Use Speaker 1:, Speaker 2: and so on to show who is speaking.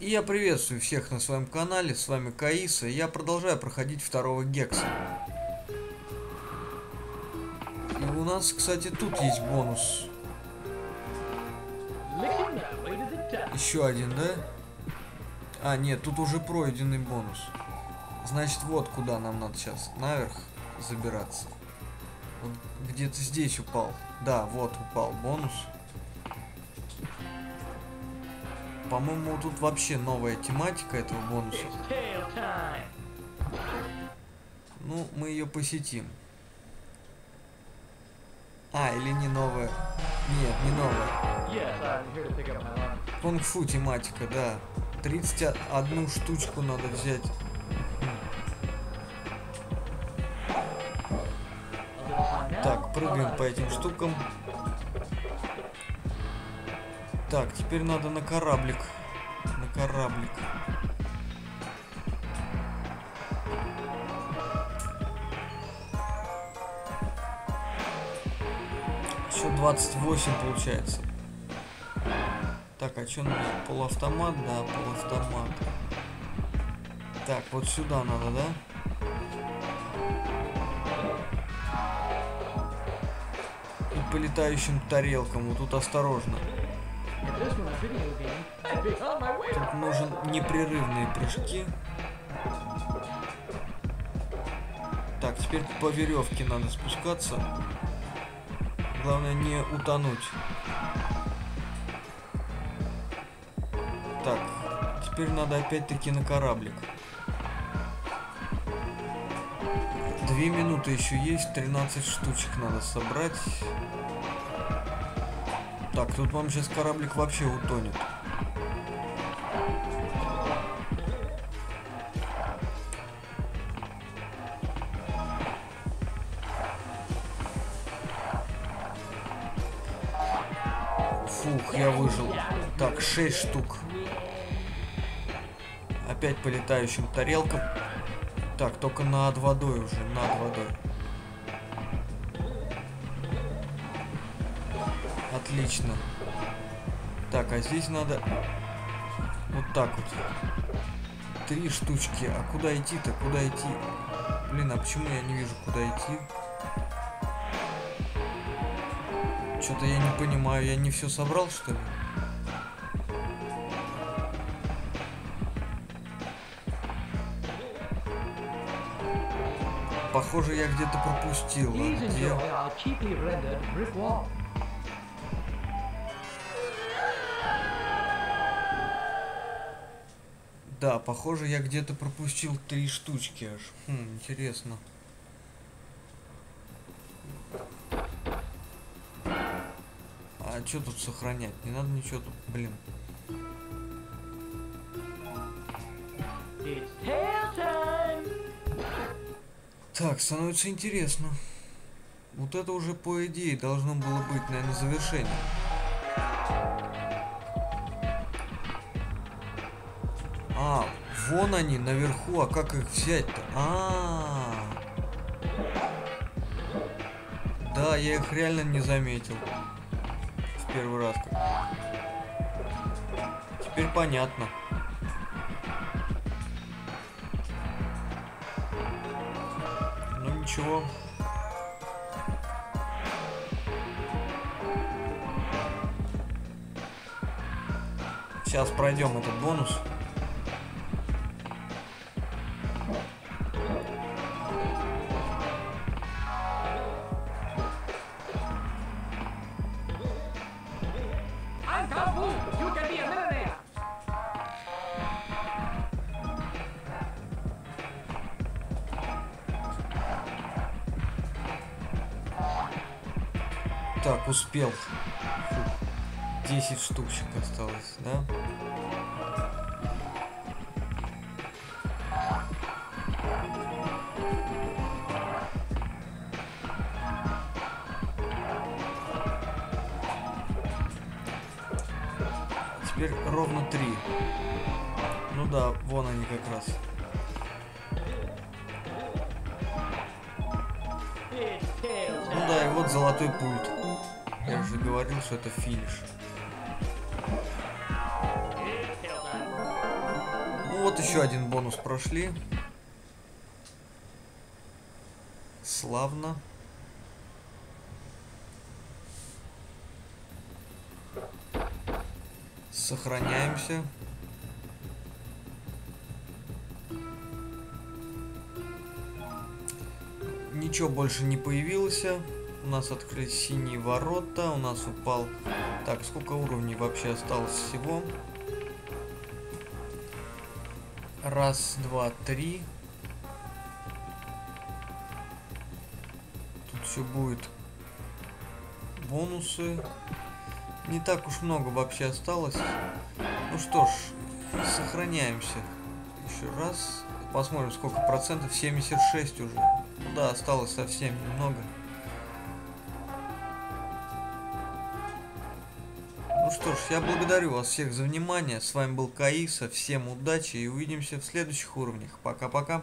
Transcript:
Speaker 1: И я приветствую всех на своем канале, с вами Каиса, и я продолжаю проходить второго Гекса. И у нас, кстати, тут есть бонус. Еще один, да? А, нет, тут уже пройденный бонус. Значит, вот куда нам надо сейчас, наверх забираться. Вот где-то здесь упал. Да, вот упал бонус. По-моему, тут вообще новая тематика этого бонуса. Ну, мы ее посетим. А, или не новая? Нет, не новая. Кунг-фу тематика, да. 31 штучку надо взять. Так, прыгаем по этим штукам. Так, теперь надо на кораблик. На кораблик. Еще 28 получается. Так, а что надо? Полуавтомат? Да, полуавтомат. Так, вот сюда надо, да? И по летающим тарелкам. Вот тут осторожно. Тут нужен непрерывные прыжки. Так, теперь по веревке надо спускаться. Главное не утонуть. Так, теперь надо опять-таки на кораблик. Две минуты еще есть, 13 штучек надо собрать. Так, тут вам сейчас кораблик вообще утонет. Фух, я выжил. Так, 6 штук. Опять по летающим тарелкам. Так, только над водой уже, над водой. Отлично. Так, а здесь надо вот так вот. Три штучки. А куда идти-то? Куда идти? Блин, а почему я не вижу, куда идти? Что-то я не понимаю. Я не все собрал, что ли? Похоже, я где-то пропустил. А где? Да, похоже, я где-то пропустил три штучки аж. Хм, интересно. А что тут сохранять? Не надо ничего тут, блин. Так, становится интересно. Вот это уже по идее должно было быть, наверное, завершение. А, вон они наверху, а как их взять-то? А, -а, а Да, я их реально не заметил. В первый раз. Теперь понятно. Ну ничего. Сейчас пройдем этот бонус. Так, успел. Фух. 10 штучек осталось, да? Теперь ровно 3. Ну да, вон они как раз. Ну да, и вот золотой пульт. Я уже говорил, что это финиш. Вот еще один бонус прошли. Славно. Сохраняемся. Ничего больше не появилось. У нас открылись синие ворота. У нас упал... Так, сколько уровней вообще осталось всего? Раз, два, три. Тут все будет бонусы. Не так уж много вообще осталось. Ну что ж, сохраняемся. Еще раз. Посмотрим, сколько процентов. 76 уже. Ну да, осталось совсем немного. Ну что ж, я благодарю вас всех за внимание. С вами был Каиса. Всем удачи и увидимся в следующих уровнях. Пока-пока.